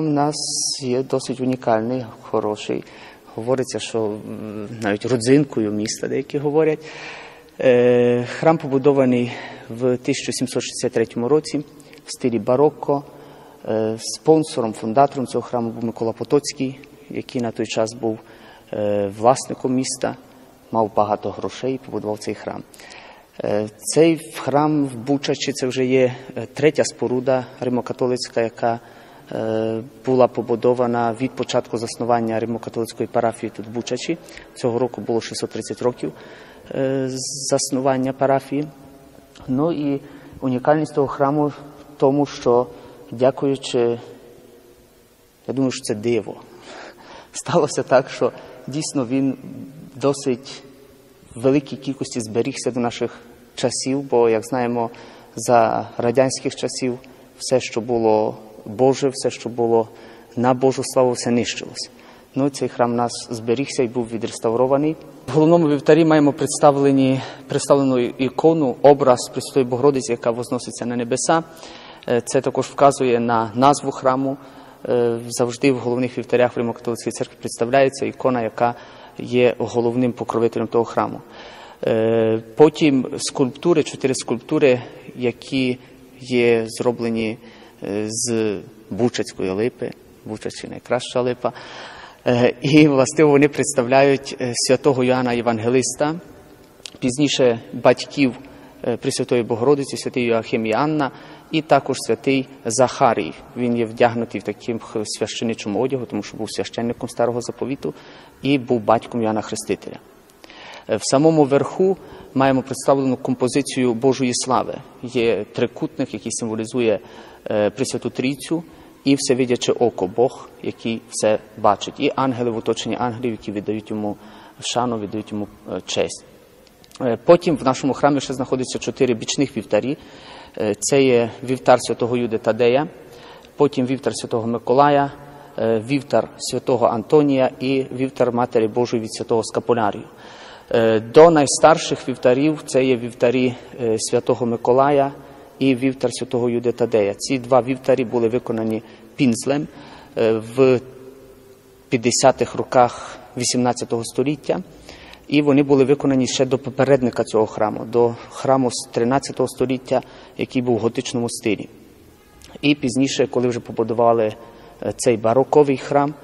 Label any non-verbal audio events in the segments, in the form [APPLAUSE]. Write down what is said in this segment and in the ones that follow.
храм у нас є досить унікальний, хороший. Говориться, що навіть родзинкою міста деякі говорять. Е, Храм побудований в 1763 році в стилі барокко. Е, Спонсором, фундатором цього храму був Микола Потоцький, який на той час був е, власником міста, мав багато грошей і побудував цей храм. Цей храм в Бучачі це вже є третя споруда римокатолицька, яка була побудована від початку заснування римокатолицької парафії тут в Бучачі. Цього року було 630 років е, заснування парафії. Ну і унікальність того храму в тому, що дякуючи, я думаю, що це диво. [LAUGHS] Сталося так, що дійсно він досить в великій кількості зберігся до наших часів, бо, як знаємо, за радянських часів все, що було Боже, все, що було на Божу славу, все нищилось. Ну, цей храм нас зберігся і був відреставрований. В головному вівтарі маємо представлені, представлену ікону, образ Пресвятої Богородиці, яка возноситься на небеса. Е, Це також вказує на назву храму. Е, Завжди в головних вівтарях в Римокатолицькій церкві представляється ікона, яка є головним покровителем того храму. Е, Потім скульптури, чотири скульптури, які є зроблені з Бучацької липи, Бучач – найкраща липа. Е, І, властиво, вони представляють е, святого Йоанна Євангелиста, пізніше батьків е, Пресвятої Богородиці, святий Йоахим і Анна, і також святий Захарій. Він є вдягнутий в таким священичому одягу, тому що був священником старого заповіту і був батьком Йоанна Хрестителя. Е, В самому верху маємо представлену композицію Божої слави. Є трикутник, який символізує е, Пресвяту Трійцю, і всевидяче око, Бог, який все бачить, і ангели в оточенні ангелів, які віддають йому шану, віддають йому е, честь. Е, Потім в нашому храмі ще знаходиться чотири бічних вівтарі. Е, Це є вівтар святого Юди Тадея, потім вівтар святого Миколая, е, вівтар святого Антонія і вівтар Матері Божої від святого Скапулярію. Е, До найстарших вівтарів це є вівтарі е, святого Миколая і вівтар святого Юди Тадея. Ці два вівтарі були виконані пінзлем е, в 50-х роках 18 століття, і вони були виконані ще до попередника цього храму, до храму з 13 століття, який був в готичному стилі. І пізніше, коли вже побудували е, цей бароковий храм,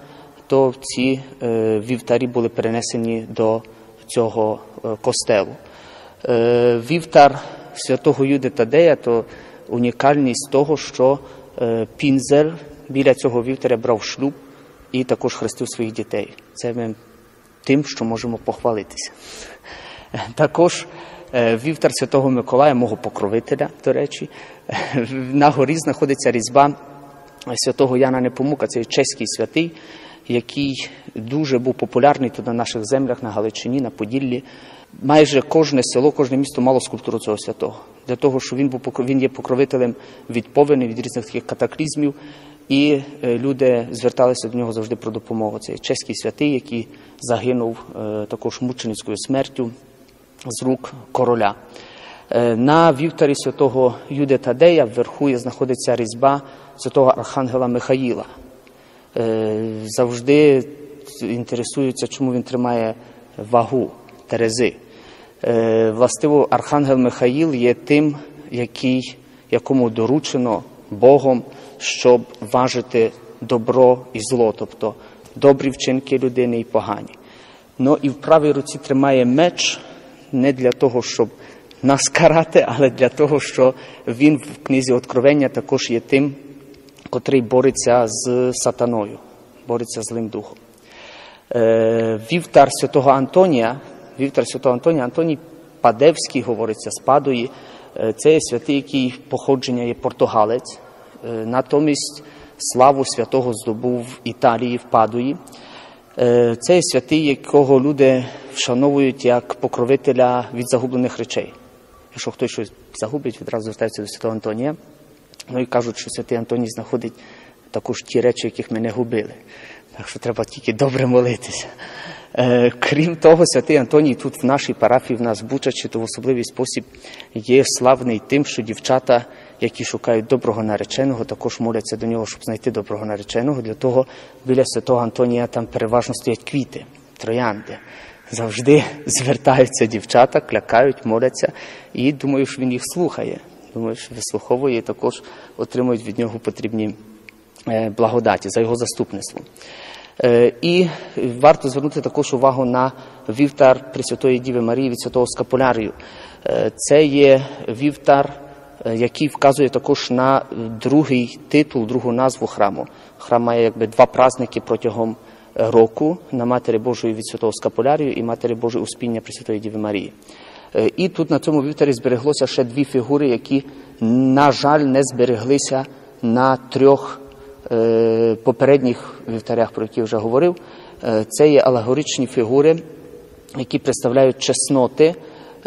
то ці е, вівтарі були перенесені до цього костелу. Вівтар святого Юди Тадея то унікальність того, що е, Пінзер біля цього вівтаря брав шлюб і також хрестив своїх дітей. Це ми тим, що можемо похвалитися. Також е, вівтар Святого Миколая, мого покровителя, до речі, на горі знаходиться різьба святого Яна Непомука, це чеський святий, який дуже був популярний тут на наших землях, на Галичині, на Поділлі. Майже кожне село, кожне місто мало скульптуру цього святого. Для того, що він був він є покровителем від повені, від різних таких катаклізмів, і е, люди зверталися до нього завжди про допомогу. Це чеський святий, який загинув е, також мученицькою смертю з рук короля. Е, На вівтарі святого Юди Тадея вверху знаходиться різьба святого Архангела Михаїла. Завжди інтересуються, чому він тримає вагу Терези. Е, Властиво, Архангел Михаїл є тим, який, якому доручено Богом, щоб важити добро і зло, тобто добрі вчинки людини і погані. Ну і в правій руці тримає меч не для того, щоб нас карати, але для того, що він в книзі Откровення також є тим, котрий бореться з сатаною, бореться злим духом. Е, Вівтар святого Антонія, вівтар святого Антонія, Антоній Падевський говориться з Падої. Е, Це є святий, який походження є португалець. Е, Натомість славу святого здобув в Італії в Падої. Е, Це є святий, якого люди вшановують як покровителя від загублених речей. Якщо хтось щось загубить, відразу звертається до святого Антонія. Ну і кажуть, що святий Антоній знаходить також ті речі, яких ми не губили. Так що треба тільки добре молитися. Е, крім того, святий Антоній тут в нашій парафії, в нас в Бучачі, то в особливий спосіб є славний тим, що дівчата, які шукають доброго нареченого, також моляться до нього, щоб знайти доброго нареченого. Для того біля святого Антонія там переважно стоять квіти, троянди. Завжди звертаються дівчата, клякають, моляться, і думаю, що він їх слухає. Думаю, що вислуховує і також отримують від нього потрібні е, благодаті за його заступництво. Е, І варто звернути також увагу на вівтар Пресвятої Діви Марії від Святого Скапулярію. Е, Це є вівтар, е, який вказує також на другий титул, другу назву храму. Храм має якби два праздники протягом року на Матері Божої від Святого Скапулярію і Матері Божої Успіння Пресвятої Діви Марії. І тут на цьому вівтарі збереглося ще дві фігури, які, на жаль, не збереглися на трьох попередніх вівтарях, про які я вже говорив. Е, Це є алегоричні фігури, які представляють чесноти,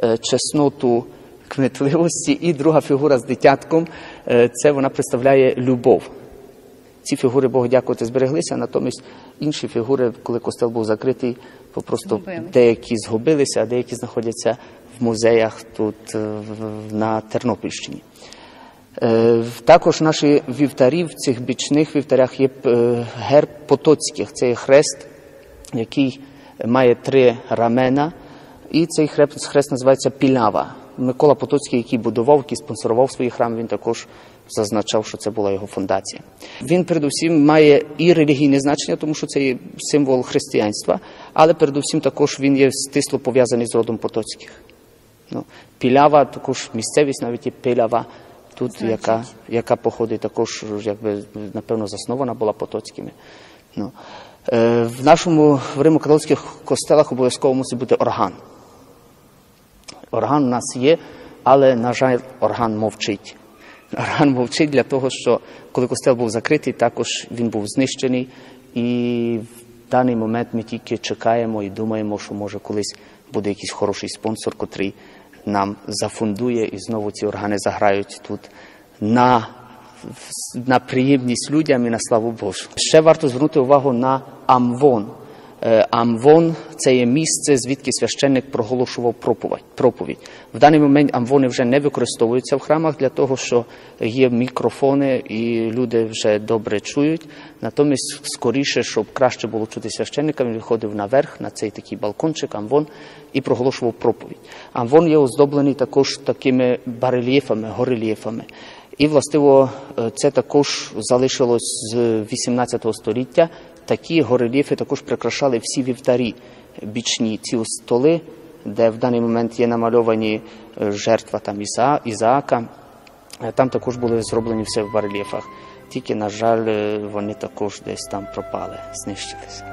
е, чесноту кмітливості. І друга фігура з дитятком е, це вона представляє любов. Ці фігури, Богу дякувати, збереглися, натомість інші фігури, коли костел був закритий, попросту Згубились. деякі згубилися, а деякі знаходяться в музеях тут е, на Тернопільщині. Також наші вівтарі в цих бічних вівтарях є герб Потоцьких. Це є хрест, який має три рамена, і цей хрест, називається Пілява. Микола Потоцький, який будував, який спонсорував свої храми, він також зазначав, що це була його фундація. Він передусім має і релігійне значення, тому що це є символ християнства, але передусім також він є стисло пов'язаний з родом Потоцьких. Пілява, також місцевість навіть є пілява, тут, Значить. яка, яка походить також, якби, напевно, заснована була Потоцькими. Ну, е, в нашому в римо-католицьких костелах обов'язково мусить бути орган. Орган у нас є, але, на жаль, орган мовчить. Орган мовчить для того, що коли костел був закритий, також він був знищений. І в даний момент ми тільки чекаємо і думаємо, що може колись буде якийсь хороший спонсор, котрий нам зафундує і знову ці органи заграють тут на, на приємність людям і на славу Божу. Ще варто звернути увагу на Амвон. Е, Амвон це є місце, звідки священник проголошував проповідь. В даний момент амвони вже не використовуються в храмах для того, що є мікрофони і люди вже добре чують. Натомість, скоріше, щоб краще було чути священника, він виходив наверх на цей такий балкончик, амвон, і проголошував проповідь. Амвон є оздоблений також такими барельєфами, горельєфами. І, властиво, е, це також залишилось з 18 століття. Такі горельєфи також прикрашали всі вівтарі бічні, ці столи, де в даний момент є намальовані е, жертва там Ізаака. Е, Там також були зроблені все в барельєфах. Тільки, на жаль, е, вони також десь там пропали, знищилися.